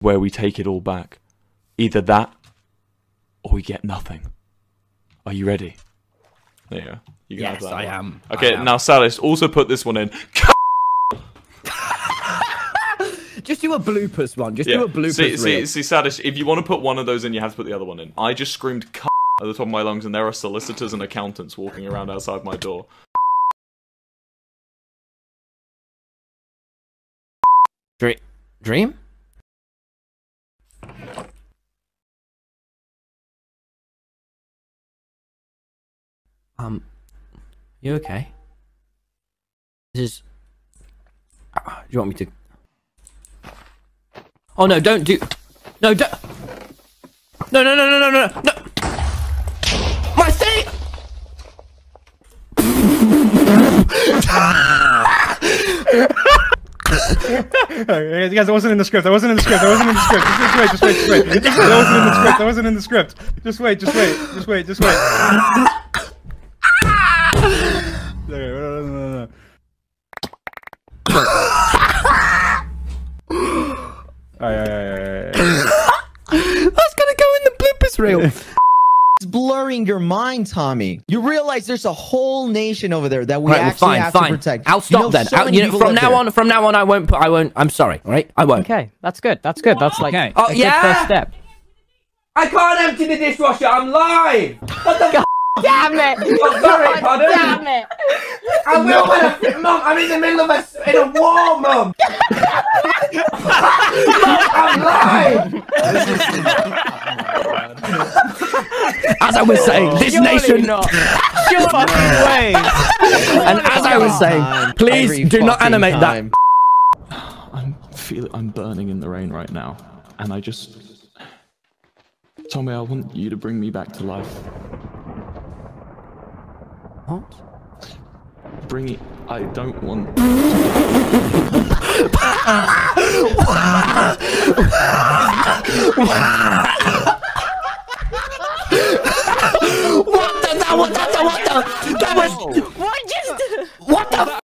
where we take it all back. Either that, or we get nothing. Are you ready? There you go. You can have Yes, that I one. am. Okay, I am. now Salis, also put this one in. Just do a bloopers one. Just Yeah. do a bloopers see, see, reel. see, Sadish, if you want to put one of those in, you have to put the other one in. I just screamed at the top of my lungs, and there are solicitors and accountants walking around outside my door. Dream? Dream? Um, you okay? This is. Ah, Do you want me to? Oh no! Don't do. No! Don't. No! No! No! No! No! No! No! My thing. Hey, guys, that wasn't in the script. That wasn't in the script. That wasn't in the script. Just, just wait. Just wait. Just wait. That wasn't in the script. That wasn't in the script. Just wait. Just wait. Just wait. Just wait. Okay, no, no, no, no, no. Aye, aye, aye, aye, aye. That's gonna go in the bloopers reel. It's blurring your mind, Tommy. You realize there's a whole nation over there that we Right, well, actually fine, have fine. to protect. I'll You stop know, then. so I'll- you know, from now there. on, from now on, I won't. Put, I won't. I'm sorry. All right, I won't. Okay, that's good. That's good. That's like Okay. Oh, a good yeah? first step. I can't empty the dishwasher. I'm live. What the? Damn it! Oh, sorry, pardon. Damn it! I will when I, Mum. I'm in the middle of a s- in a war, Mum. I'm live. As I was saying, this Surely nation. not. Sure fucking way. And as I was saying, please every do not animate time. I'm feel I'm burning in the rain right now, and I just, Tommy, I want you to bring me back to life. What? Bring it. I don't want. what the, what the? That was... What just... What the...